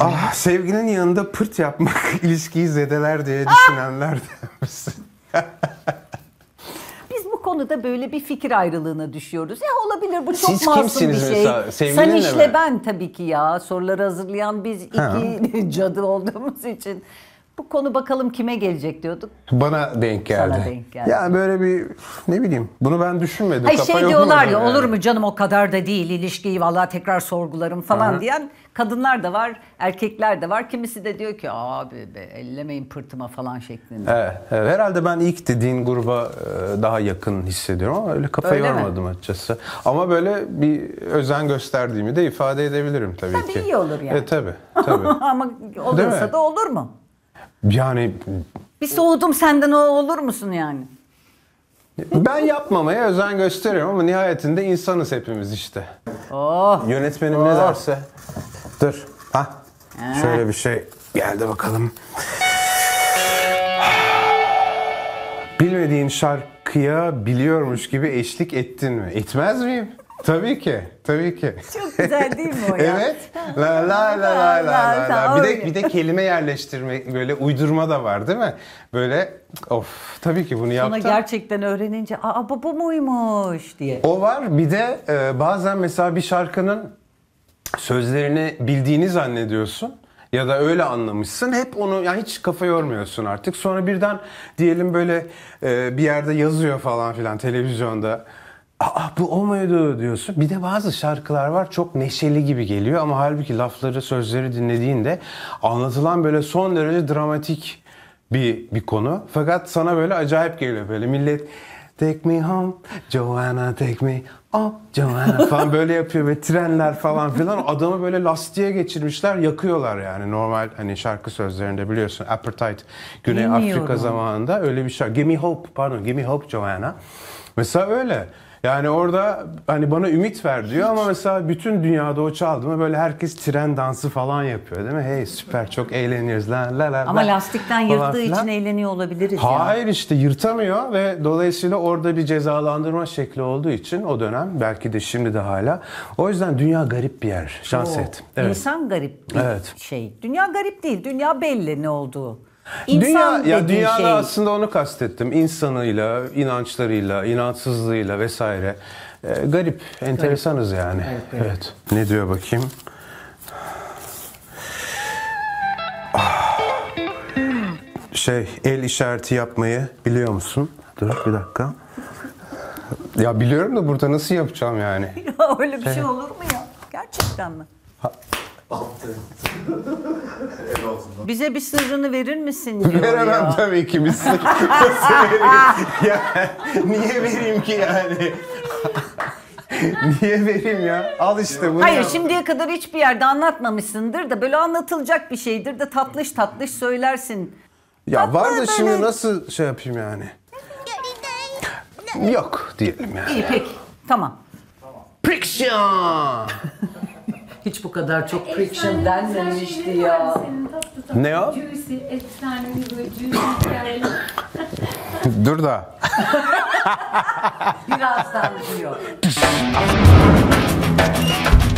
Ah sevgilinin yanında pırt yapmak ilişkiyi zedeler diye düşünenler de misin? Biz bu konuda böyle bir fikir ayrılığına düşüyoruz. Ya olabilir bu çok Siz masum kimsiniz bir şey. mesela? Sevgilinle Sen işle mi? ben tabii ki ya. Soruları hazırlayan biz iki cadı olduğumuz için. Bu konu bakalım kime gelecek diyorduk. Bana denk geldi. Sana denk geldi. Yani böyle bir ne bileyim bunu ben düşünmedim. Hayır Kafa şey diyorlar ya yani. olur mu canım o kadar da değil ilişkiyi vallahi tekrar sorgularım falan diyen kadınlar da var, erkekler de var. Kimisi de diyor ki abi be ellemeyin pırtıma falan şeklinde. Evet, evet. Herhalde ben ilk dediğin gruba e, daha yakın hissediyorum ama öyle kafa Öyle mi? yormadım açıkçası. Ama böyle bir özen gösterdiğimi de ifade edebilirim tabii, Tabii ki. iyi olur yani. E, tabii, tabii. Ama mi? da olur mu? Yani Bir soğudum senden o olur musun yani? ben yapmamaya özen gösteriyorum ama nihayetinde insanız hepimiz işte. Oh. Yönetmenim ne derse. Dur. Ha. Şöyle bir şey geldi bakalım. Bilmediğin şarkıya biliyormuş gibi eşlik ettin mi? Etmez miyim? Tabii ki. Tabii ki. Çok güzel değil mi o ya? Evet. La la la la la la la. Bir de bir de kelime yerleştirme böyle uydurma da var değil mi? Böyle of tabii ki bunu Sonra yaptım. gerçekten öğrenince aa bu bu muymuş diye. O var. Bir de e, bazen mesela bir şarkının sözlerini bildiğini zannediyorsun ya da öyle anlamışsın. Hep onu yani hiç kafa yormuyorsun artık. Sonra birden diyelim böyle e, bir yerde yazıyor falan filan televizyonda. Aa bu o muydu diyorsun. Bir de bazı şarkılar var çok neşeli gibi geliyor ama halbuki lafları, sözleri dinlediğinde anlatılan böyle son derece dramatik bir bir konu. Fakat sana böyle acayip geliyor böyle millet Take me home, Joanna take me oh Joanna falan böyle yapıyor ve trenler falan filan adamı böyle lastiğe geçirmişler yakıyorlar yani normal hani şarkı sözlerinde biliyorsun Appetite Güney Bilmiyorum. Afrika zamanında öyle bir şarkı Give me hope pardon give me hope Joanna mesela öyle yani orada hani bana ümit ver diyor ama mesela bütün dünyada o çaldı mı böyle herkes tren dansı falan yapıyor değil mi? Hey süper çok eğleniyoruz la la la Ama la lastikten falan yırttığı filan. için eğleniyor olabiliriz. Hayır işte yırtamıyor ve dolayısıyla orada bir cezalandırma şekli olduğu için o dönem belki de şimdi de hala. O yüzden dünya garip bir yer. Janset. Evet. İnsan garip bir Evet. şey. Dünya garip değil. Dünya belli ne olduğu. İnsan Dünya ya dünyada şey. aslında onu kastettim. İnsanıyla, inançlarıyla, inançsızlığıyla vesaire. Ee, garip, enteresanız yani. Evet, Ne diyor bakayım? Ah. Şey, el işareti yapmayı biliyor musun? Dur bir dakika. Ya biliyorum da burada nasıl yapacağım yani? Ya öyle bir şey olur mu ya? Gerçekten mi? Bize bir sırrını verir misin diyor Veremem ya. tabii ki biz. Nasıl vereyim? ya, niye vereyim ki yani? niye vereyim ya? Al işte bunu. Hayır yap. şimdiye kadar hiçbir yerde anlatmamışsındır da böyle anlatılacak bir şeydir de tatlış tatlış söylersin. Ya tatlı var da böyle- şimdi nasıl şey yapayım yani? Yok diyelim yani. İyi peki tamam. Friction! Hiç bu kadar çok friction denmemişti ya. Ne o? Juicy, efsanevi böyle juicy hikayeler. Dur da. Birazdan diyor.